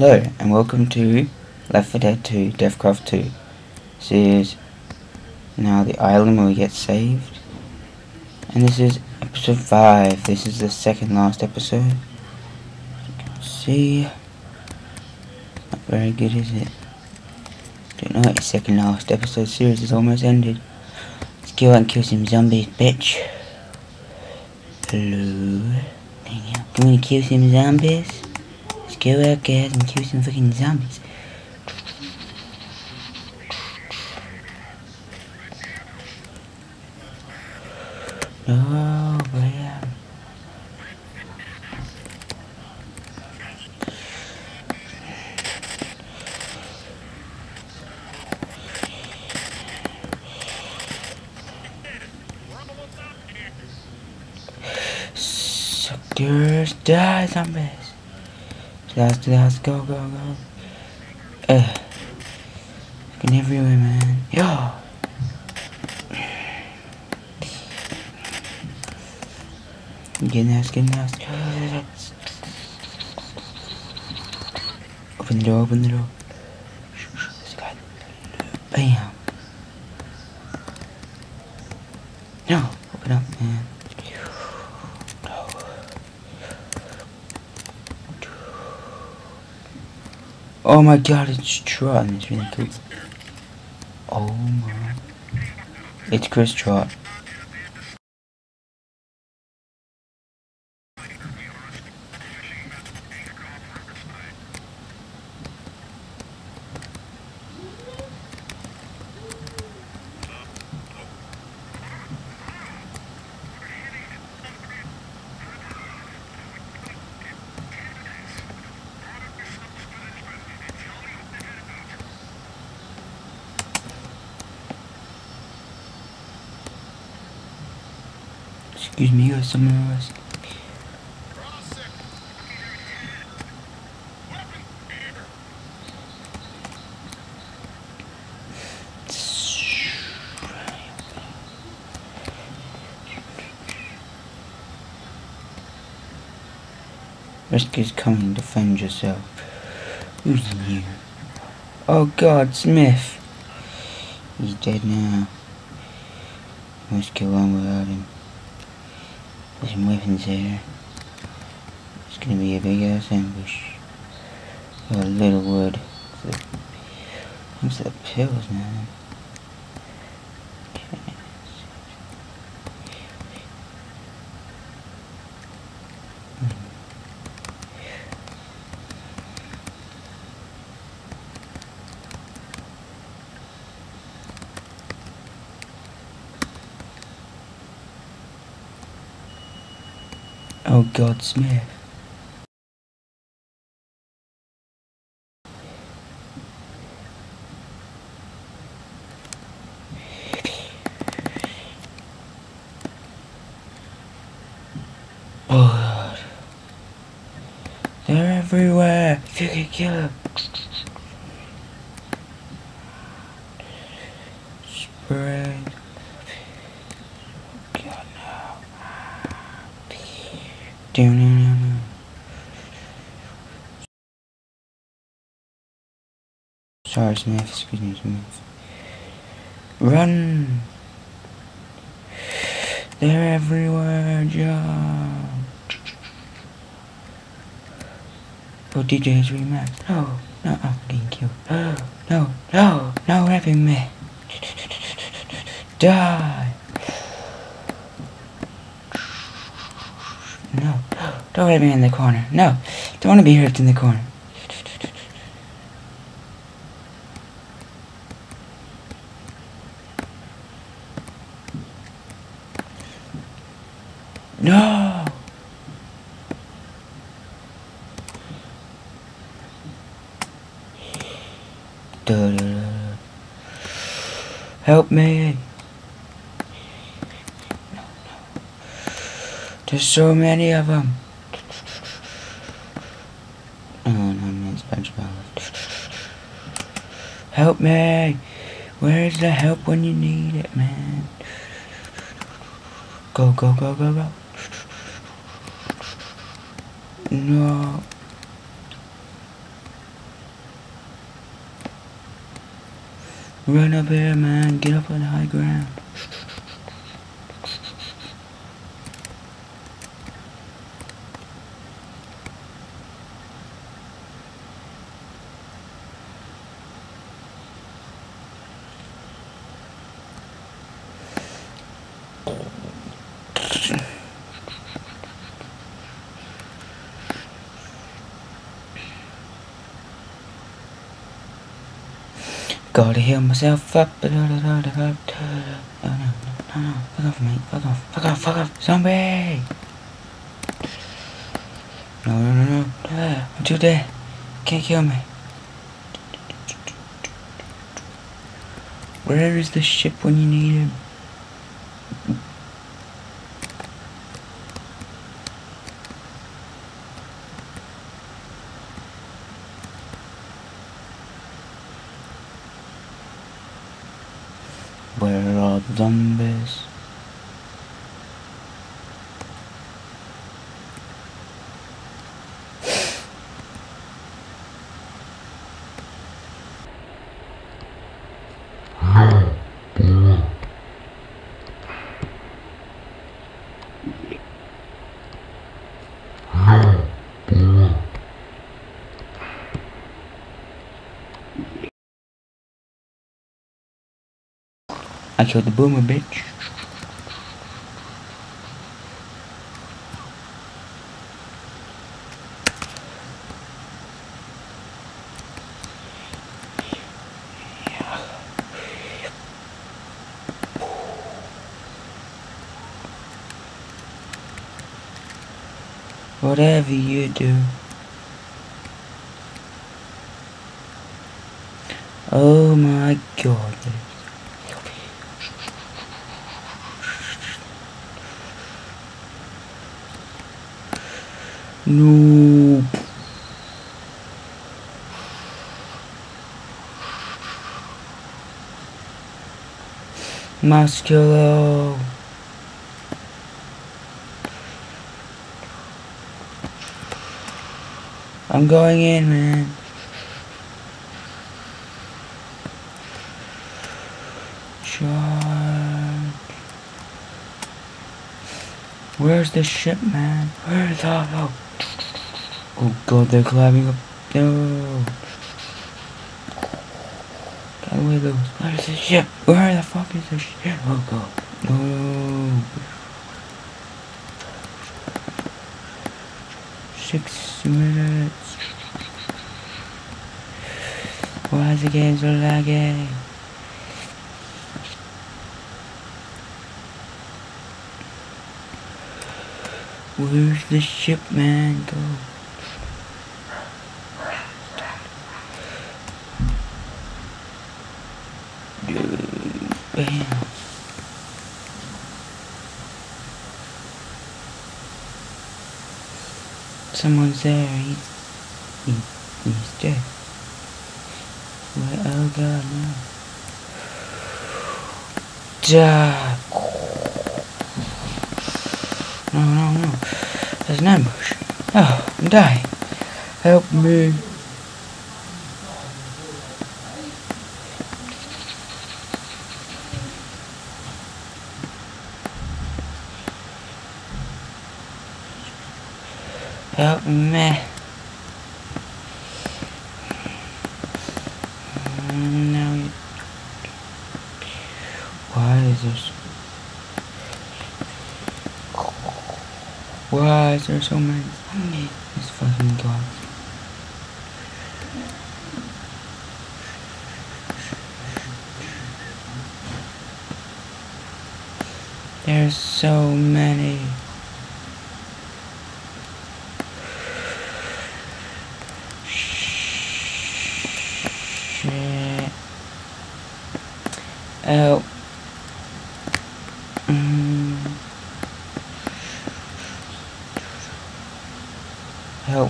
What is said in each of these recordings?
Hello and welcome to Left 4 Dead 2 Deathcraft 2. This is now the island where we get saved. And this is episode 5. This is the second last episode. you can see. Not very good is it? Don't know what second last episode series is almost ended. Let's go and kill some zombies, bitch. Hello. Can we kill some zombies? Go out guys and kill some fucking zombies. Oh, man. Suckers, die, zombies. Let's, let's go, go, go. Ugh. Fucking everywhere, man. Yo. Get nasty, get nasty. Open the door, open the door. This guy. Bam. No, open up, man. No. Oh my god, it's Trot and it's really cool. Oh my. It's Chris Trot. Excuse me, or someone else. Rescue's coming, defend yourself. Who's in here? Oh god, Smith! He's dead now. Must go on without him. There's some weapons there. It's gonna be a big ass ambush. A little wood. To the pills, man. God, Smith. Oh God. They're everywhere. If you could kill them. Sorry, Smith. Excuse me, Smith. Run! They're everywhere, John. Oh, DJ's rematch. No, no, getting killed. No, no, no, rapping me. Die! No, don't let me in the corner. No, don't want to be hurt in the corner. No! Da, da, da. Help me! There's so many of them. Oh no, no, SpongeBob. Help me! Where's the help when you need it, man? Go, go, go, go, go. No. Run up here, man. Get up on the high ground. Gotta heal myself up. No, no, fuck off, mate. Fuck off. Fuck off. Fuck off. Zombie! No, no, no, no. I'm too dead. Can't kill me. Where is the ship when you need him? Where are I killed the boomer bitch. Whatever you do. Oh my god. No. Musculo. I'm going in, man. Charge. Where's the ship, man? Where's the... Oh, oh god, they're climbing up. No. Get away, those. Where's the ship? Where the fuck is the ship? Oh god. No. Six minutes. Why is the game so laggy? Where's the ship man go? Bam. Someone's there. He's he, he's dead. Where? Oh God, no. Die. No, no, no. There's an ambush. Oh, I'm dying. Help me. Help me. No. you- Why is this? Why is there so many zombies?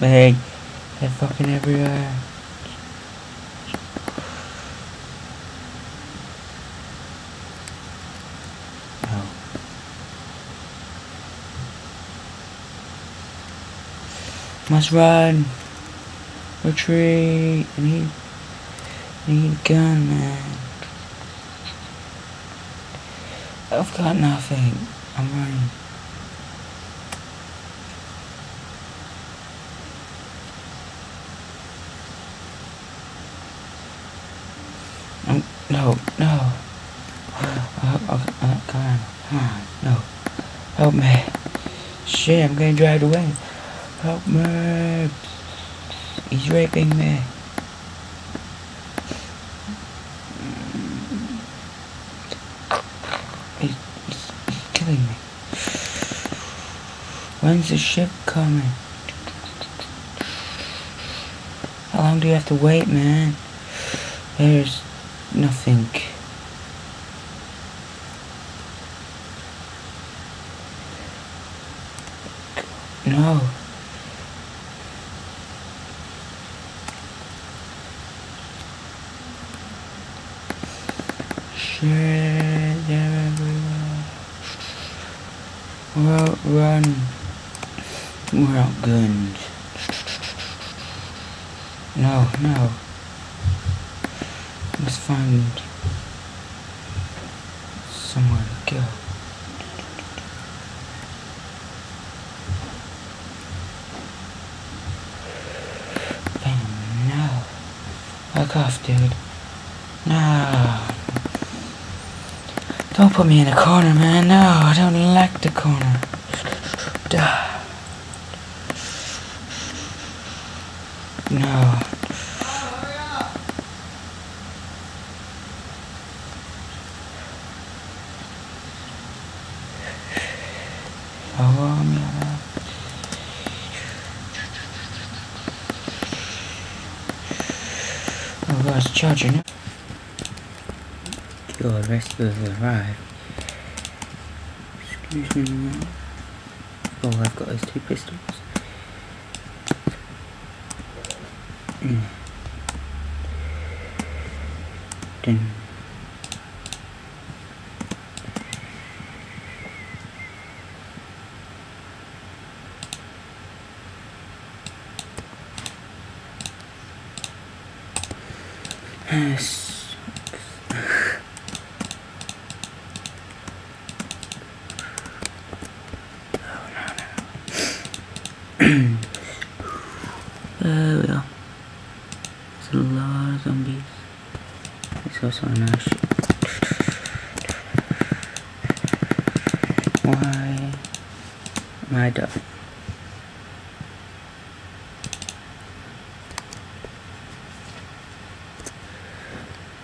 Like, they're fucking everywhere. Oh. Must run. Retreat. I need, I need a gun, man. I've got nothing. I'm running. No, no. Oh, oh, come on, come on, no. Help me. Shit, I'm getting dragged away. Help me. He's raping me. He's, he's killing me. When's the ship coming? How long do you have to wait, man? There's nothing. No. Shit, they're everywhere. Well, run. We're outgunned. No, no. Must find somewhere to go. Bam, no. Fuck off, dude. No. Don't put me in a corner, man. No, I don't like the corner. Duh. No. Oh, yeah. Oh, God, it's charging it. Your rescue has arrived. Excuse me, ma'am. All I've got is two pistols. Mm. Peace.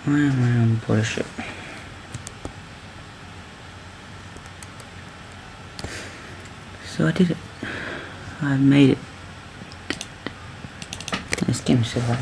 Am I on board a ship? So I did it. I made it. This game's so hard.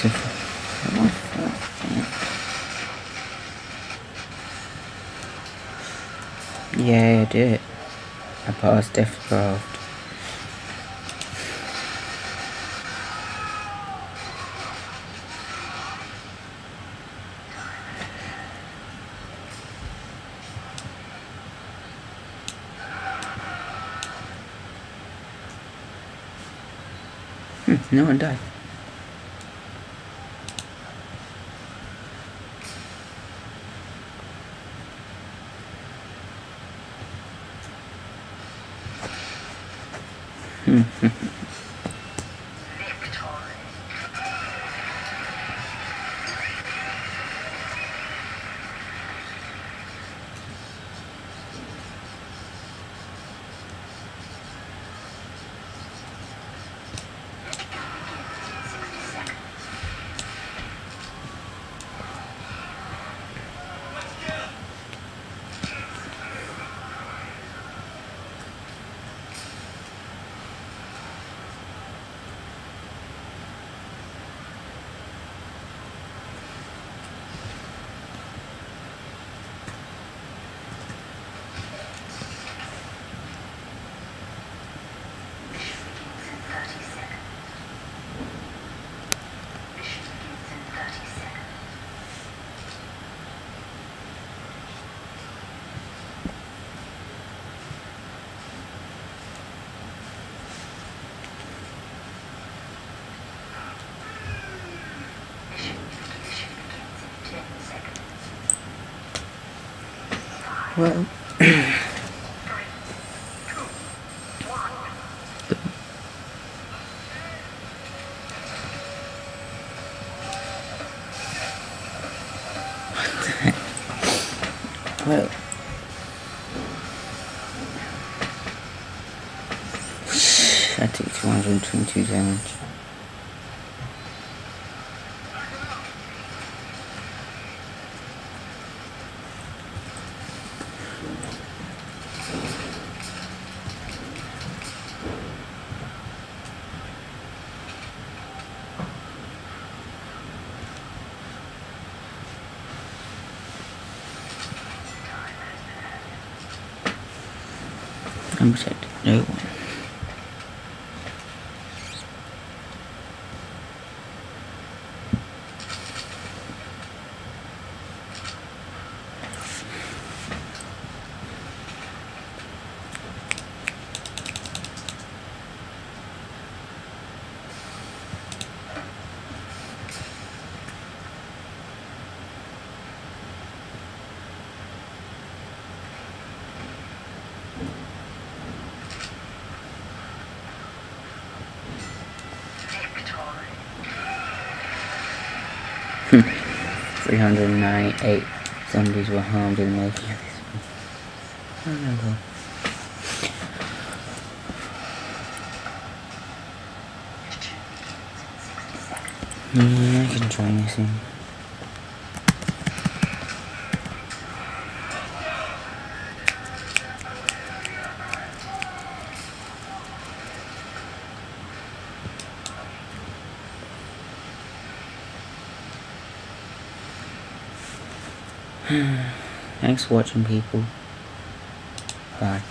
This Yeah, I did. I passed Deathcraft. Hmm, no one died. Mm-hmm. Well. I'm set. No one. Three hundred ninety-eight zombies were harmed in the making of this one. Oh no. Mm, I can try this in. Thanks for watching, people. Bye.